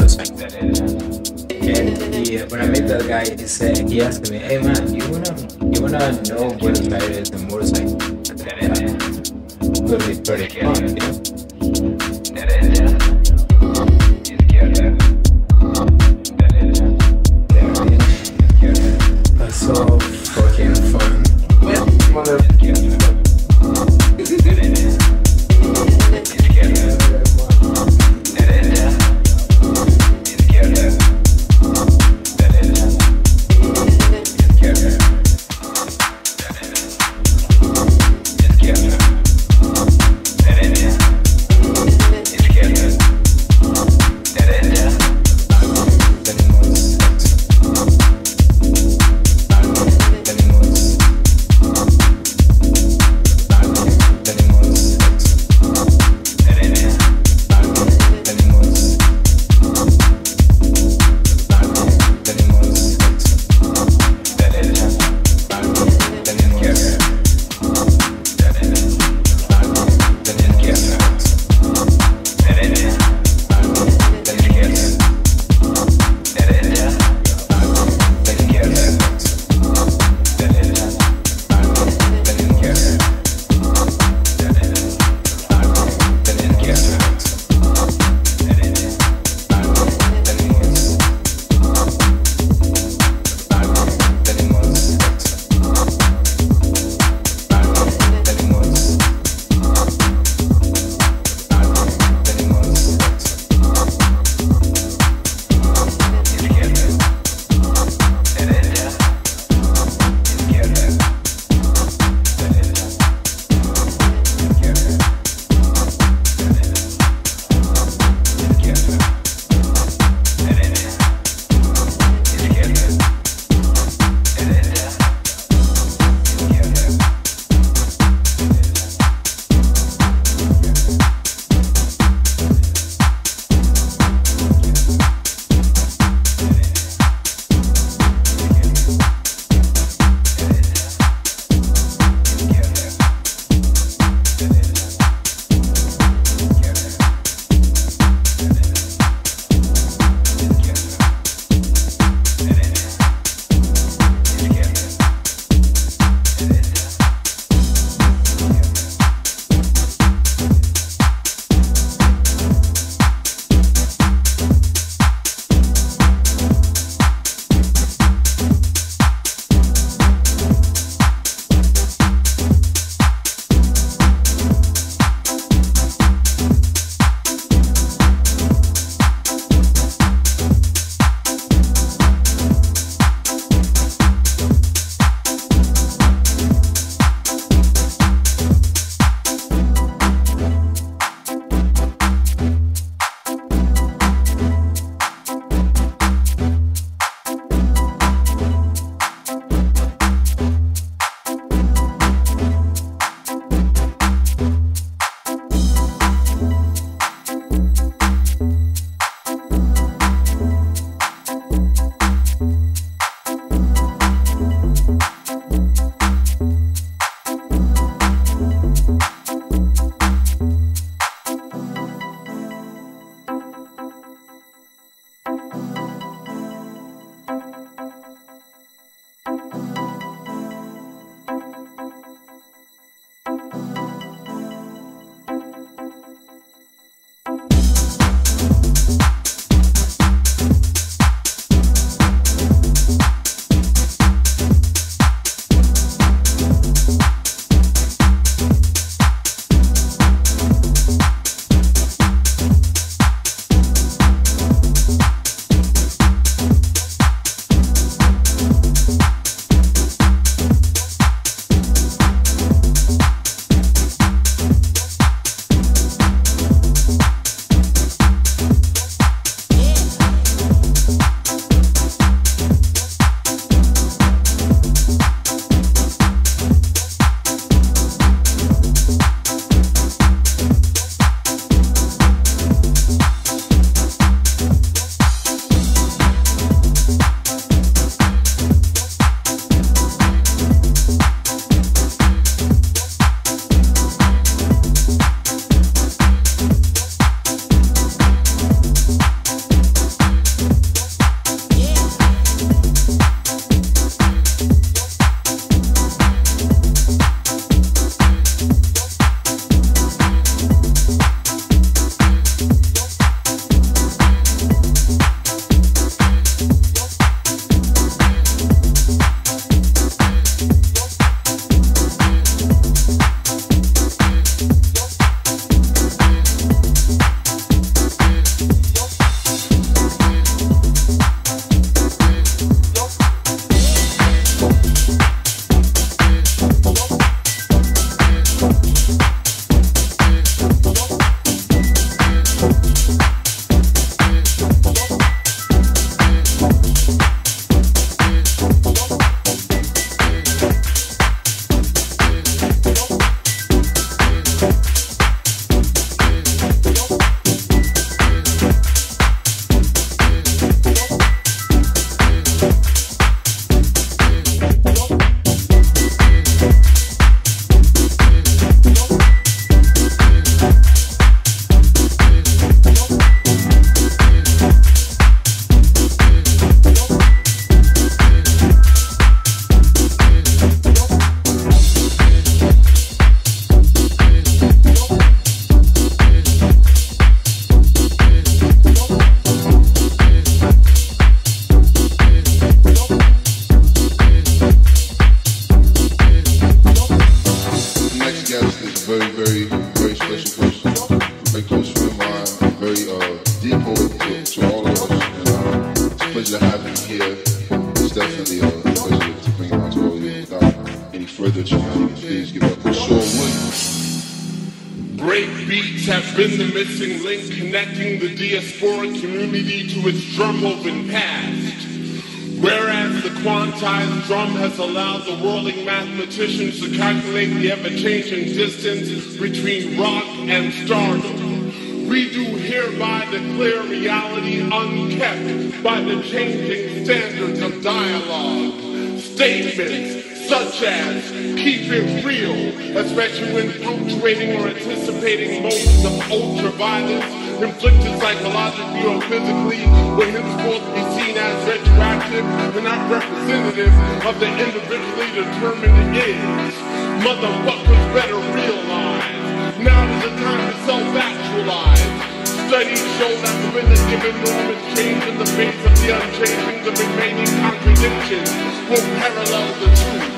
and, and he, when I met that guy, he said he asked me, "Hey man, you wanna you wanna know Buenos Aires and motorcycle?" And could be pretty fun. Yeah. Mathematicians to calculate the ever-changing distance between rock and stardom, we do hereby declare reality unkept by the changing standards of dialogue. Statements such as keep it real, especially when punctuating or anticipating moments of ultraviolence inflicted psychologically or physically will henceforth be as retroactive and not representative of the individually determined is. Motherfuckers better realize, now is the time to self-actualize. Studies show that within a given norm is change in the face of the unchanging, the remaining contradictions will parallel the truth.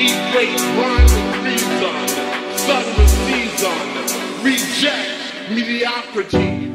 Equate rhyme with reason, sun with season, reject mediocrity.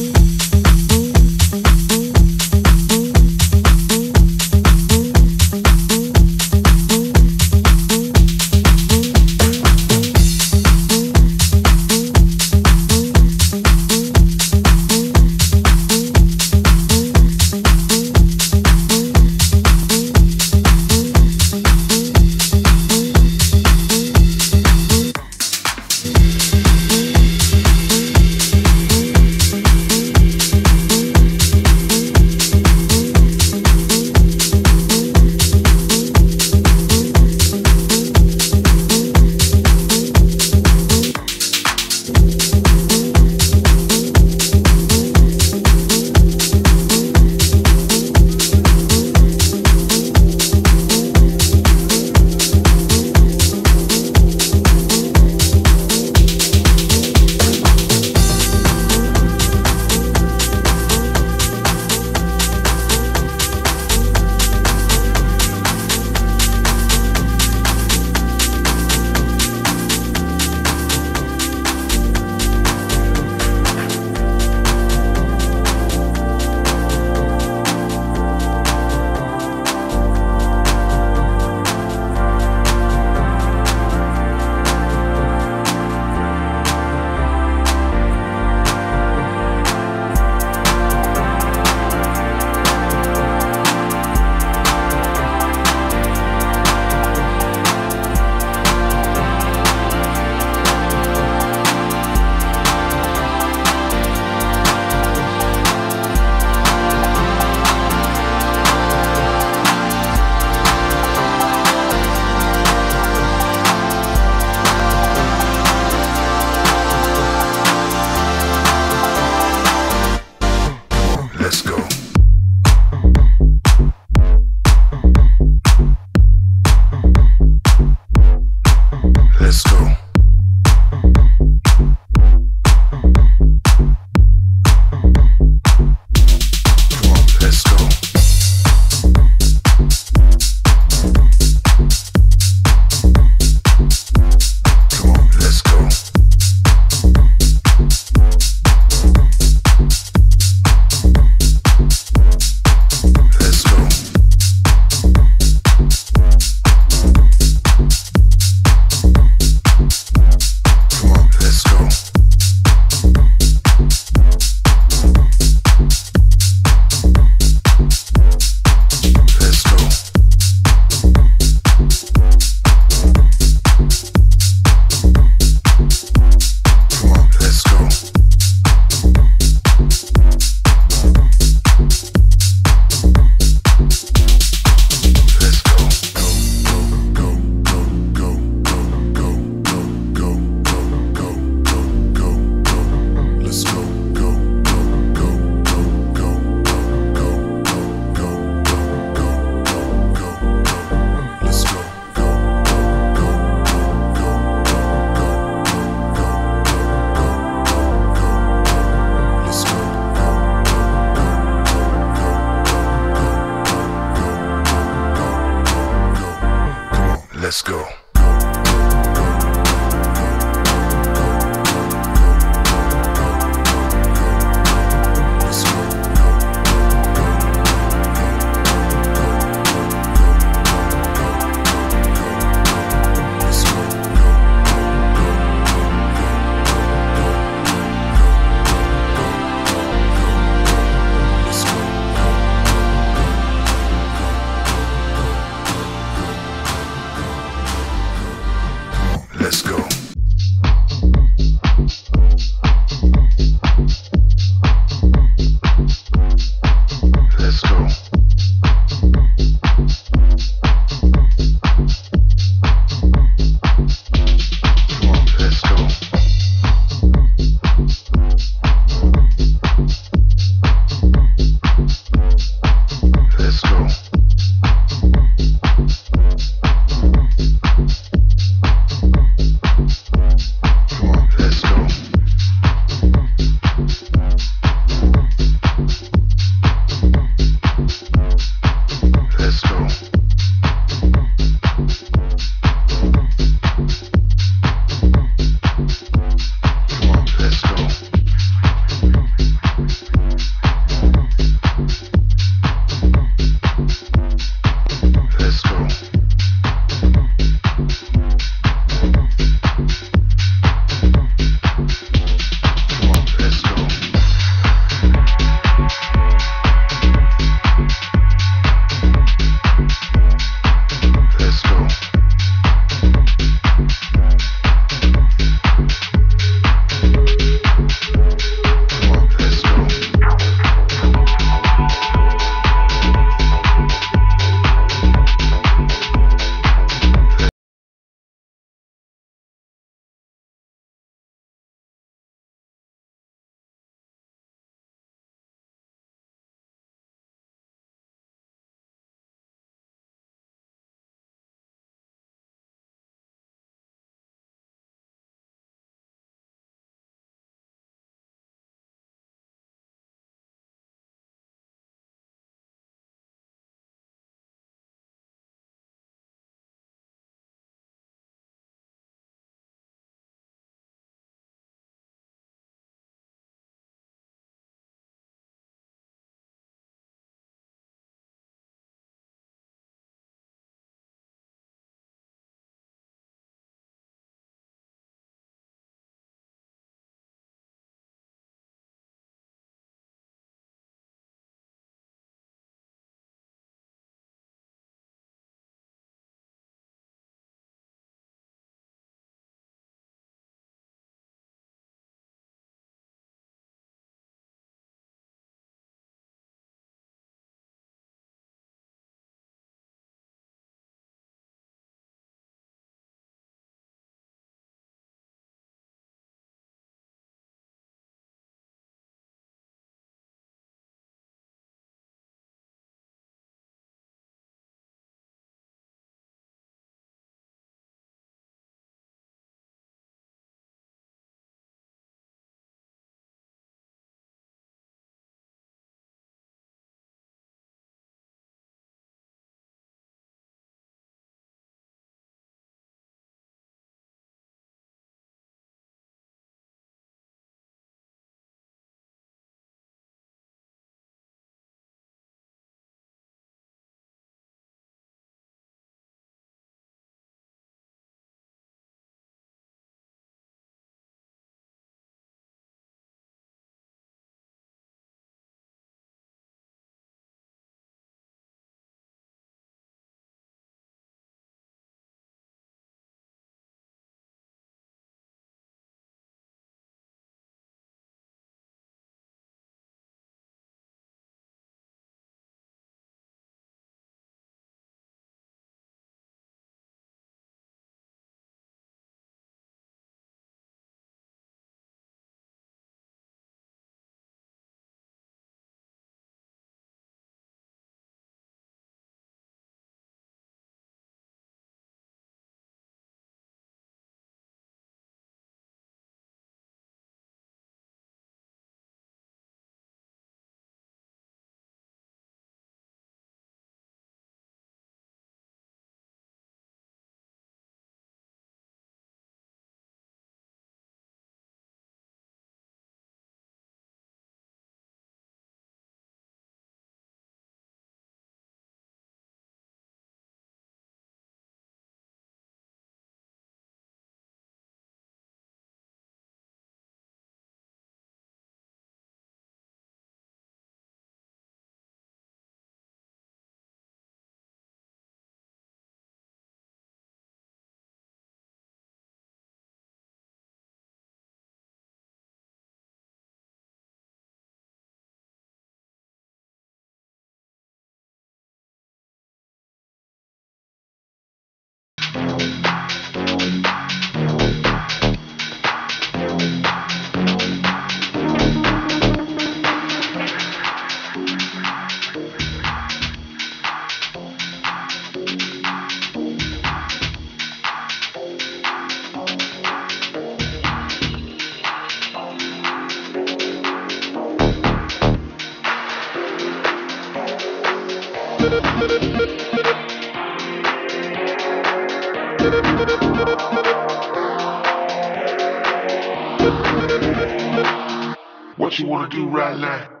What you wanna do right now?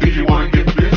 If you wanna get busy.